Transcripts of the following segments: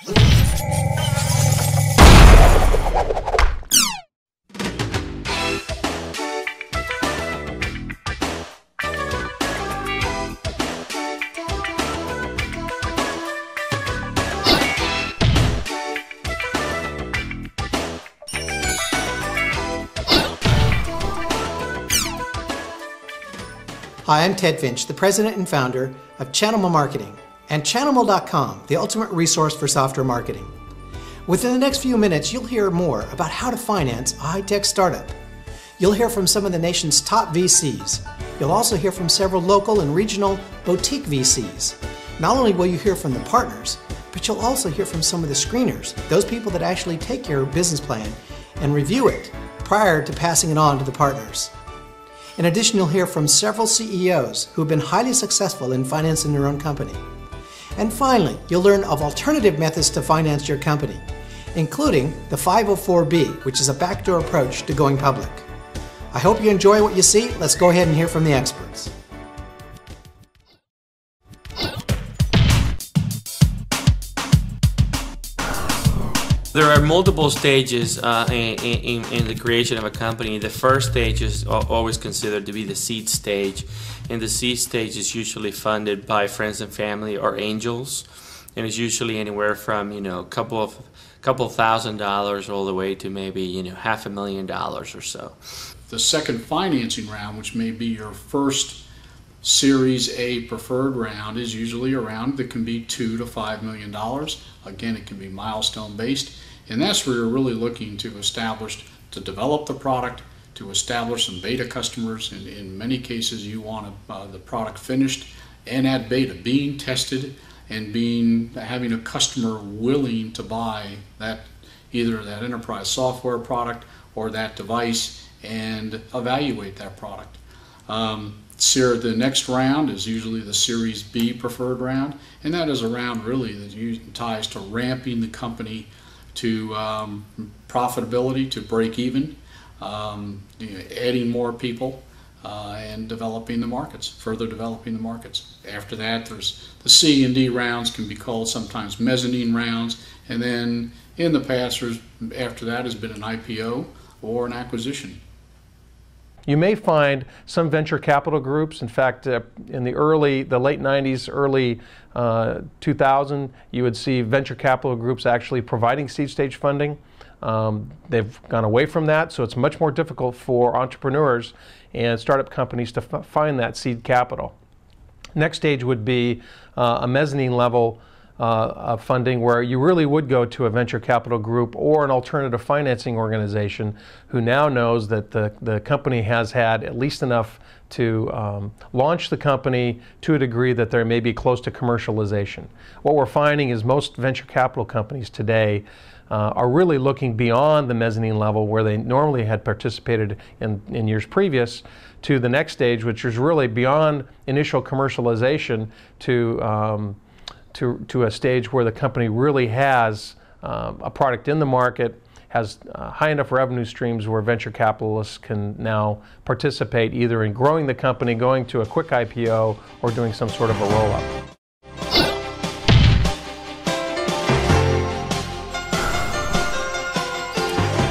Hi, I'm Ted Finch, the president and founder of Chanimal Marketing and Chanimal.com, the ultimate resource for software marketing. Within the next few minutes, you'll hear more about how to finance a high tech startup. You'll hear from some of the nation's top VCs. You'll also hear from several local and regional boutique VCs. Not only will you hear from the partners, but you'll also hear from some of the screeners, those people that actually take your business plan and review it prior to passing it on to the partners. In addition, you'll hear from several CEOs who have been highly successful in financing their own company. And finally, you'll learn of alternative methods to finance your company, including the 504B, which is a backdoor approach to going public. I hope you enjoy what you see. Let's go ahead and hear from the experts. There are multiple stages uh, in, in, in, the creation of a company. The first stage is always considered to be the seed stage, and the seed stage is usually funded by friends and family or angels, and it's usually anywhere from you know a couple of couple thousand dollars all the way to maybe you know half a million dollars or so. The second financing round, which may be your first Series A preferred round, is usually around that can be two to five million dollars. Again, it can be milestone based and that's where you're really looking to establish, to develop the product, to establish some beta customers. And in many cases, you want uh, the product finished and at beta, being tested and being having a customer willing to buy that either that enterprise software product or that device and evaluate that product. Um, the next round is usually the Series B preferred round, and that is a round really that ties to ramping the company to um, profitability, to break even, um, you know, adding more people, uh, and developing the markets, further developing the markets. After that, there's the C and D rounds can be called sometimes mezzanine rounds, and then in the past, after that has been an IPO or an acquisition. You may find some venture capital groups, in fact, uh, in the early, the late 90s, early uh, 2000, you would see venture capital groups actually providing seed stage funding. Um, they've gone away from that, so it's much more difficult for entrepreneurs and startup companies to find that seed capital. Next stage would be uh, a mezzanine level uh, funding where you really would go to a venture capital group or an alternative financing organization who now knows that the, the company has had at least enough to um, launch the company to a degree that they may be close to commercialization. What we're finding is most venture capital companies today uh, are really looking beyond the mezzanine level where they normally had participated in, in years previous to the next stage, which is really beyond initial commercialization to um, to, to a stage where the company really has um, a product in the market, has uh, high enough revenue streams where venture capitalists can now participate either in growing the company, going to a quick IPO, or doing some sort of a roll up.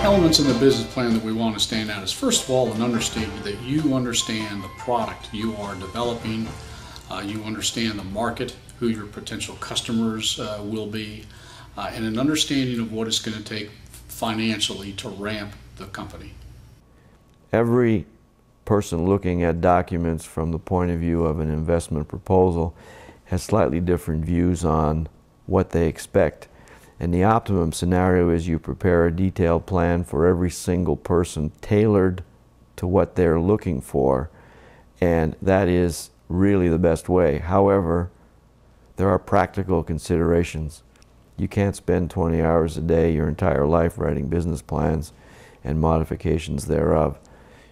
Elements in the business plan that we want to stand out is first of all an understanding that you understand the product you are developing, uh, you understand the market who your potential customers uh, will be, uh, and an understanding of what it's going to take financially to ramp the company. Every person looking at documents from the point of view of an investment proposal has slightly different views on what they expect. And the optimum scenario is you prepare a detailed plan for every single person tailored to what they're looking for. And that is really the best way. However, there are practical considerations. You can't spend 20 hours a day your entire life writing business plans and modifications thereof.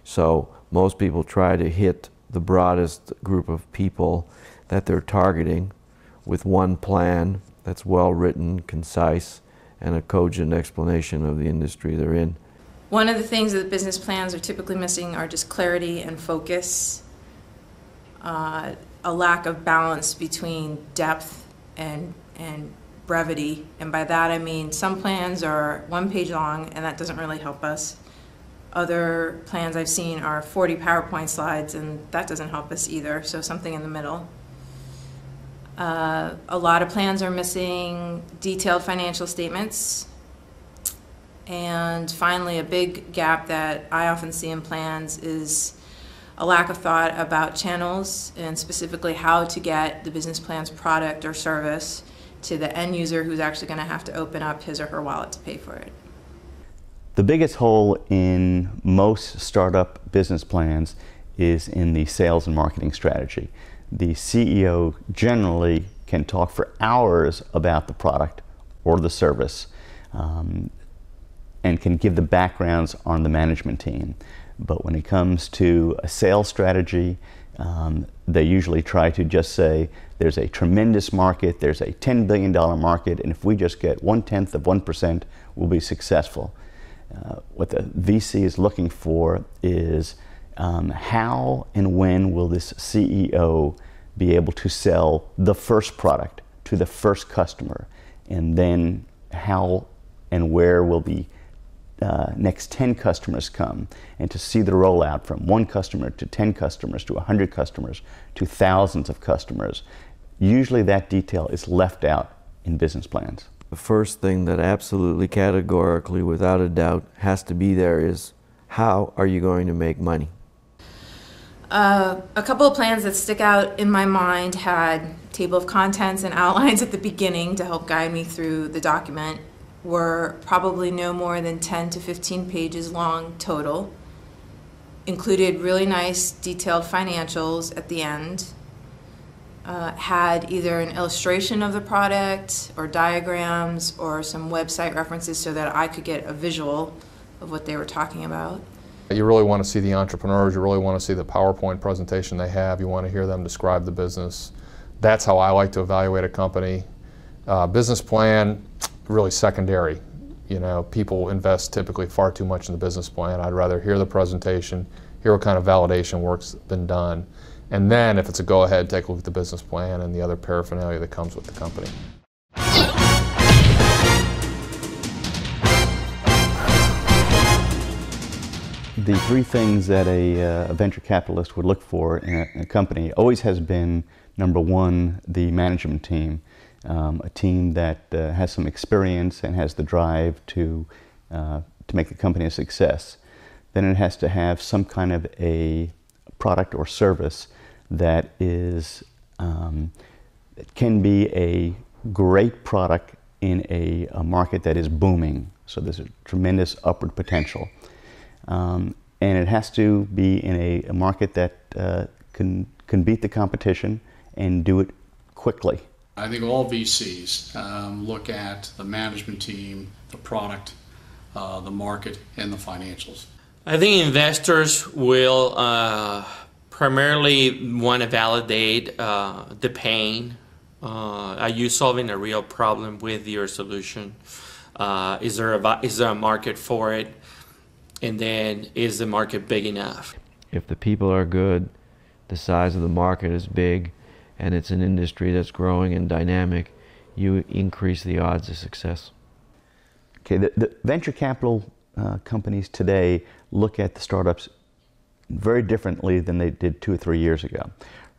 So most people try to hit the broadest group of people that they're targeting with one plan that's well written, concise, and a cogent explanation of the industry they're in. One of the things that business plans are typically missing are just clarity and focus. Uh, a lack of balance between depth and, and brevity. And by that I mean some plans are one page long, and that doesn't really help us. Other plans I've seen are 40 PowerPoint slides, and that doesn't help us either, so something in the middle. Uh, a lot of plans are missing detailed financial statements. And finally, a big gap that I often see in plans is a lack of thought about channels and specifically how to get the business plan's product or service to the end user who's actually going to have to open up his or her wallet to pay for it. The biggest hole in most startup business plans is in the sales and marketing strategy. The CEO generally can talk for hours about the product or the service um, and can give the backgrounds on the management team. But when it comes to a sales strategy, um, they usually try to just say there's a tremendous market, there's a $10 billion market, and if we just get one tenth of 1%, we'll be successful. Uh, what the VC is looking for is um, how and when will this CEO be able to sell the first product to the first customer, and then how and where will the uh, next 10 customers come and to see the rollout from one customer to 10 customers to 100 customers to thousands of customers. Usually that detail is left out in business plans. The first thing that absolutely categorically, without a doubt, has to be there is how are you going to make money? Uh, a couple of plans that stick out in my mind had table of contents and outlines at the beginning to help guide me through the document were probably no more than 10 to 15 pages long total. Included really nice detailed financials at the end. Uh, had either an illustration of the product or diagrams or some website references so that I could get a visual of what they were talking about. You really want to see the entrepreneurs, you really want to see the PowerPoint presentation they have, you want to hear them describe the business. That's how I like to evaluate a company. Uh, business plan, really secondary. You know, people invest typically far too much in the business plan. I'd rather hear the presentation, hear what kind of validation work's been done, and then if it's a go-ahead, take a look at the business plan and the other paraphernalia that comes with the company. The three things that a, uh, venture capitalist would look for in a, in a, company always has been number one, the management team um, a team that uh, has some experience and has the drive to, uh, to make the company a success. Then it has to have some kind of a product or service that is, um, can be a great product in a, a, market that is booming. So there's a tremendous upward potential. Um, and it has to be in a, a market that uh, can, can beat the competition and do it quickly. I think all VCs um, look at the management team, the product, uh, the market, and the financials. I think investors will uh, primarily want to validate uh, the pain. Uh, are you solving a real problem with your solution? Uh, is there a is there a market for it? And then is the market big enough? If the people are good, the size of the market is big, and it's an industry that's growing and dynamic, you increase the odds of success. Okay, the, the venture capital uh, companies today look at the startups very differently than they did two or three years ago.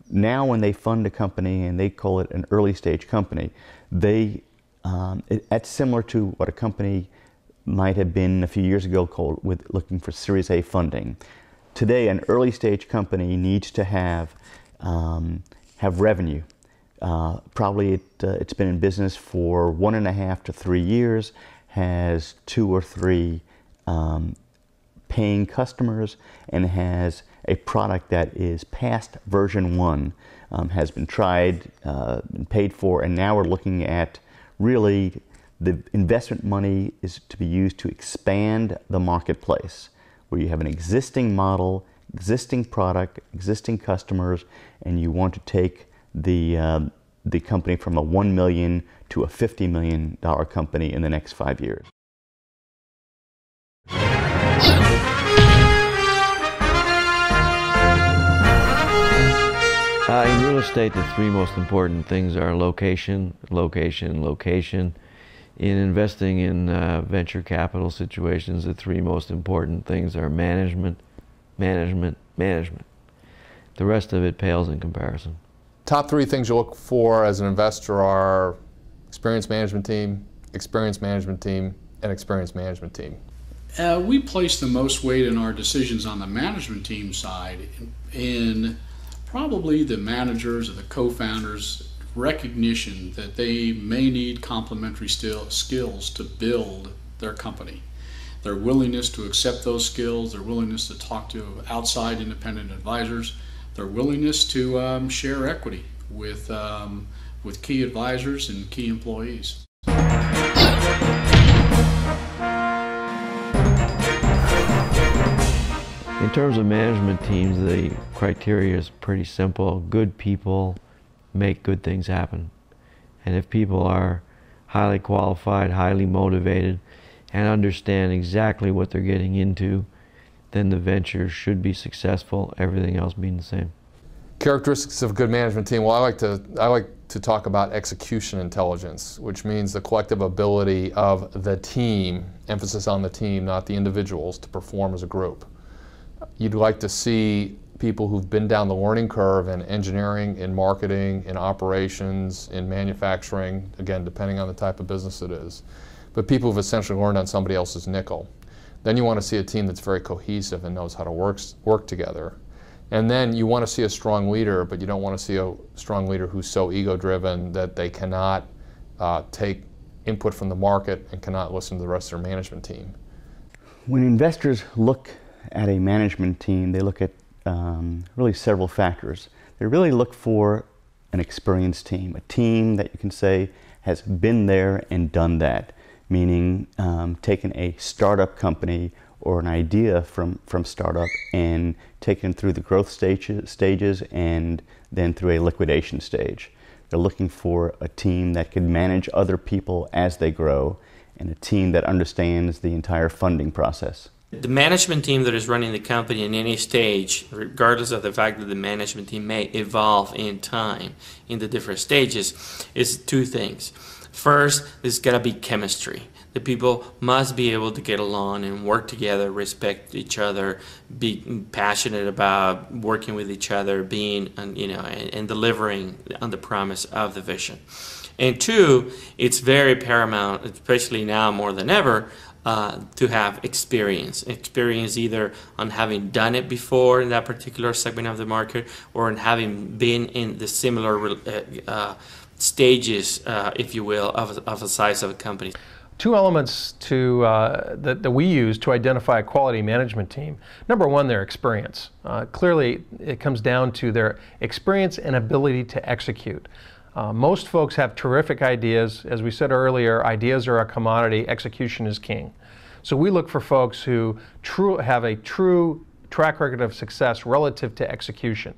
Now, when they fund a company and they call it an early stage company, they um, it, that's similar to what a company might have been a few years ago called with looking for Series A funding. Today, an early stage company needs to have um, have revenue. Uh, probably it, uh, it's been in business for one and a half to three years, has two or three um, paying customers, and has a product that is past version one, um, has been tried, uh, paid for, and now we're looking at really the investment money is to be used to expand the marketplace where you have an existing model existing product, existing customers, and you want to take the, uh, the company from a 1 million to a $50 million company in the next five years. Uh, in real estate, the three most important things are location, location, location. In investing in uh, venture capital situations, the three most important things are management, management, management. The rest of it pales in comparison. Top three things you look for as an investor are experienced management team, experienced management team, and experienced management team. Uh, we place the most weight in our decisions on the management team side in, in probably the managers or the co-founders recognition that they may need complementary still, skills to build their company. Their willingness to accept those skills, their willingness to talk to outside independent advisors, their willingness to um, share equity with, um, with key advisors and key employees. In terms of management teams, the criteria is pretty simple. Good people make good things happen. And if people are highly qualified, highly motivated, and understand exactly what they're getting into, then the venture should be successful, everything else being the same. Characteristics of a good management team. Well, I like to I like to talk about execution intelligence, which means the collective ability of the team, emphasis on the team, not the individuals, to perform as a group. You'd like to see people who've been down the learning curve in engineering, in marketing, in operations, in manufacturing, again, depending on the type of business it is, but people who've essentially learned on somebody else's nickel. Then you want to see a team that's very cohesive and knows how to work, work together. And then you want to see a strong leader, but you don't want to see a strong leader who's so ego driven that they cannot uh, take input from the market and cannot listen to the rest of their management team. When investors look at a management team, they look at um, really several factors. They really look for an experienced team, a team that you can say has been there and done that, meaning um, taken a startup company or an idea from, from startup and taken through the growth stages, stages and then through a liquidation stage. They're looking for a team that can manage other people as they grow and a team that understands the entire funding process. The management team that is running the company in any stage, regardless of the fact that the management team may evolve in time in the different stages, is two things. First, there's got to be chemistry. The people must be able to get along and work together, respect each other, be passionate about working with each other, being, you know, and delivering on the promise of the vision. And two, it's very paramount, especially now more than ever, uh, to have experience. Experience either on having done it before in that particular segment of the market or in having been in the similar uh, uh, stages, uh, if you will, of, of the size of a company. Two elements to, uh, that, that we use to identify a quality management team. Number one, their experience. clearly, it comes down to their experience and ability to execute. Uh, most folks have terrific ideas. As we said earlier, ideas are a commodity, execution is king. So we look for folks who true, have a true track record of success relative to execution.